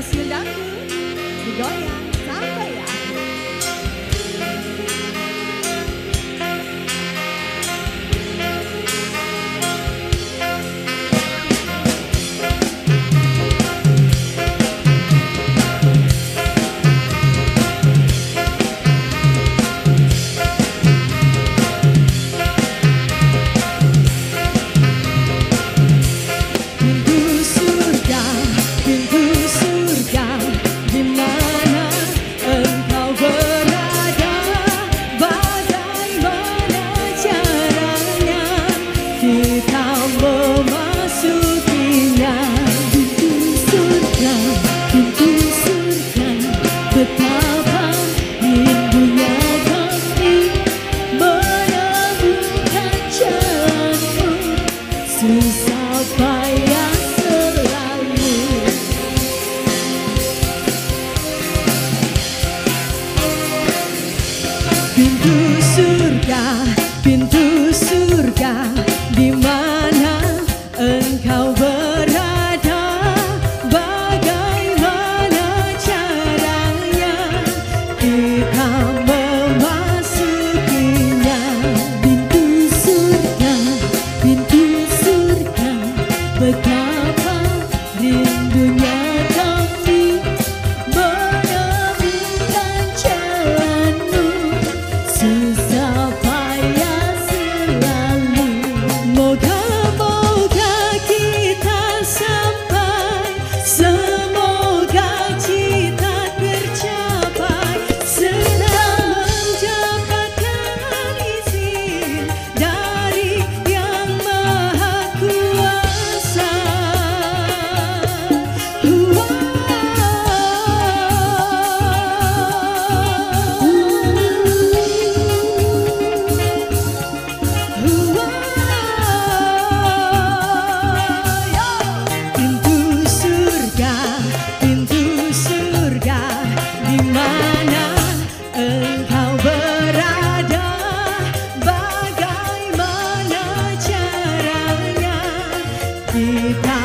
hasil dangdut digoyang sampai goodbye. Rindunya Bagaimana caranya kita